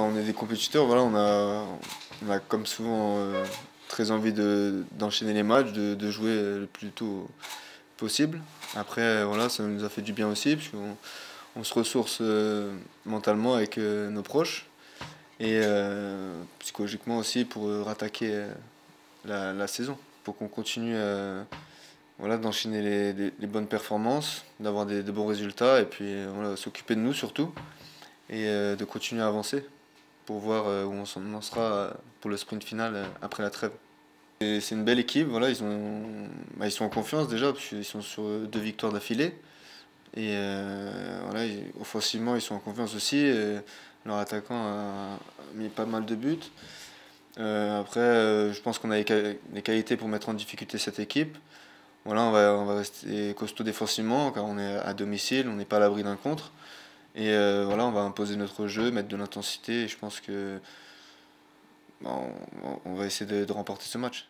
On est des compétiteurs, voilà, on a, on a comme souvent euh, très envie d'enchaîner les matchs, de, jouer le plus tôt possible. Après, voilà, ça nous a fait du bien aussi, puisqu'on on se ressource euh, mentalement avec euh, nos proches. Et psychologiquement aussi pour rattaquer la, saison, pour qu'on continue voilà, d'enchaîner les, bonnes performances, d'avoir des, bons résultats et puis s'occuper de nous surtout et de continuer à avancer pour voir euh, où on en sera euh, pour le sprint final euh, après la trêve. C'est une belle équipe, voilà, ils, ont, bah, ils sont en confiance déjà, parce qu'ils sont sur deux victoires d'affilée. Et voilà, offensivement, ils sont en confiance aussi. leur attaquant a mis pas mal de buts. après, je pense qu'on a les, qualités pour mettre en difficulté cette équipe. Voilà, on va, on va rester costaud défensivement, car on est à domicile, on n'est pas à l'abri d'un contre. Et euh, voilà, on va imposer notre jeu, mettre de l'intensité. Et je pense que on, va essayer de remporter ce match.